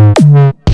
Mm-hmm.